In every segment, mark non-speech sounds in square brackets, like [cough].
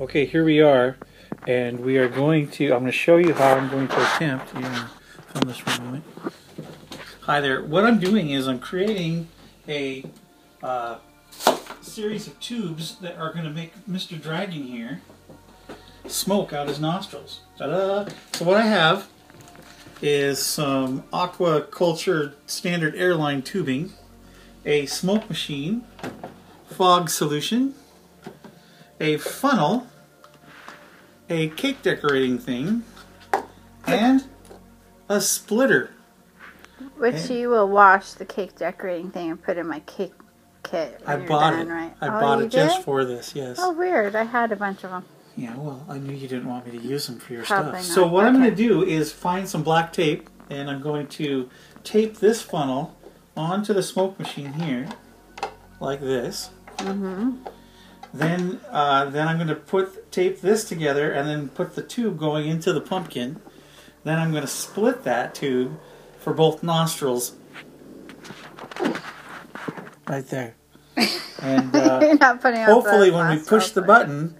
Okay, here we are, and we are going to, I'm going to show you how I'm going to attempt, know, film this for a moment. Hi there, what I'm doing is I'm creating a uh, series of tubes that are going to make Mr. Dragon here smoke out his nostrils. Ta-da! So what I have is some aquaculture standard airline tubing, a smoke machine, fog solution, a funnel, a cake decorating thing, and a splitter. Which And- you will wash the cake decorating thing and put in my cake kit. I bought done, it. Right? I oh, bought it just for this. Yes. Oh, weird. I had a bunch of them. Yeah. Well, I knew you didn't want me to use them for your Probably stuff. not. So what I'm going to do is find some black tape, and I'm going to tape this funnel onto the smoke machine here, like this. Mm-hmm. Then, uh, then I'm going to put tape this together, and then put the tube going into the pumpkin. Then I'm going to split that tube for both nostrils. Right there. And [laughs] uh, You're not putting out hopefully, when we push the roll. button,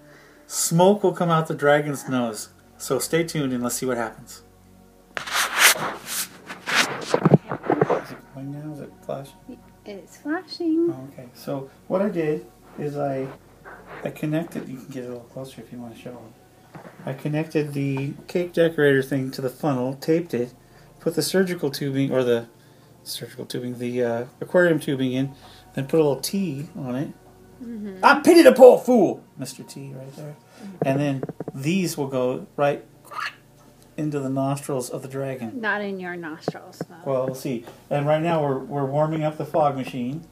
smoke will come out the dragon's nose. So stay tuned and let's see what happens. Is it going now? Is it flashing? It's flashing. Oh, okay. So what I did is I I connected. You can get it a little closer if you want to show them. I connected the cake decorator thing to the funnel, taped it, put the surgical tubing or the surgical tubing, the uh, aquarium tubing in, then put a little T on it. I pity the poor fool, Mr. T, right there. And then these will go right into the nostrils of the dragon. Not in your nostrils, though. Well, we'll see. And right now we're, we're warming up the fog machine.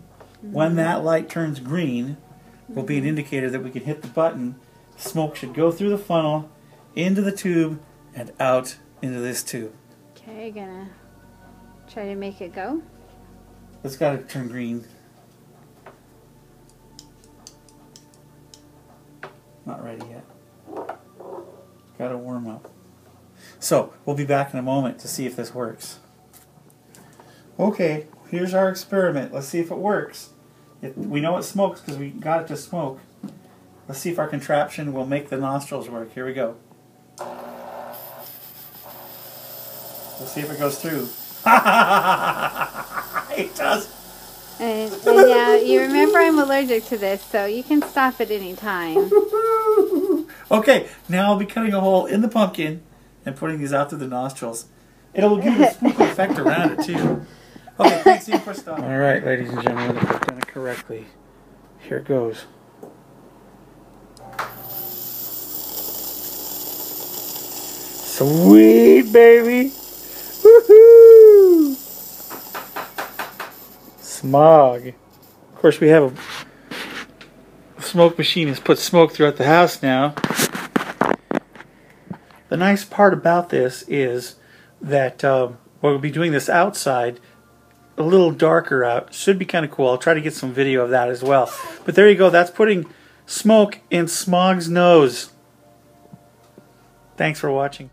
When that light turns green, will be an indicator that we can hit the button. Smoke should go through the funnel, into the tube, and out into this tube. Okay, gonna try to make it go. It's got to turn green. Not ready yet. Got to warm up. So, we'll be back in a moment to see if this works. Okay, here's our experiment. Let's see if it works. It, we know it smokes because we got it to smoke. Let's see if our contraption will make the nostrils work. Here we go. Let's see if it goes through. [laughs] it does. And, and yeah, you remember I'm allergic to this, so you can stop at any time. [laughs] okay, now I'll be cutting a hole in the pumpkin and putting these out through the nostrils. It'll give a spooky [laughs] effect around it too. Okay, thanks stopping. All right, ladies and gentlemen, if I've done it correctly, here it goes. Sweet baby, woohoo! Smaug. Of course, we have a smoke machine has put smoke throughout the house now. The nice part about this is that um, we'll be doing this outside, a little darker out. Should be kind of cool. I'll try to get some video of that as well. But there you go. That's putting smoke in Smaug's nose. Thanks for watching.